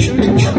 passion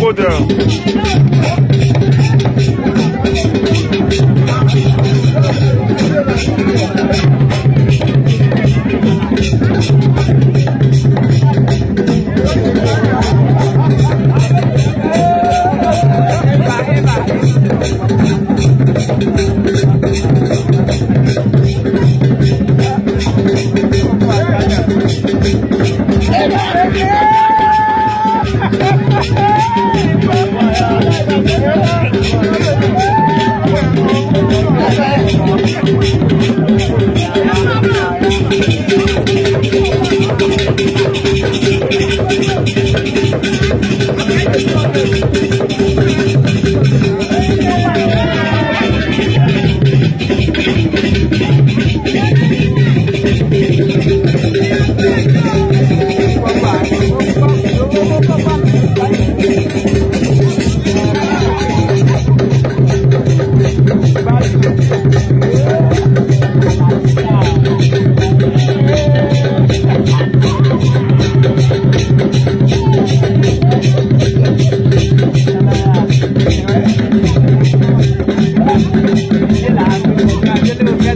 go down.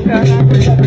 Gracias.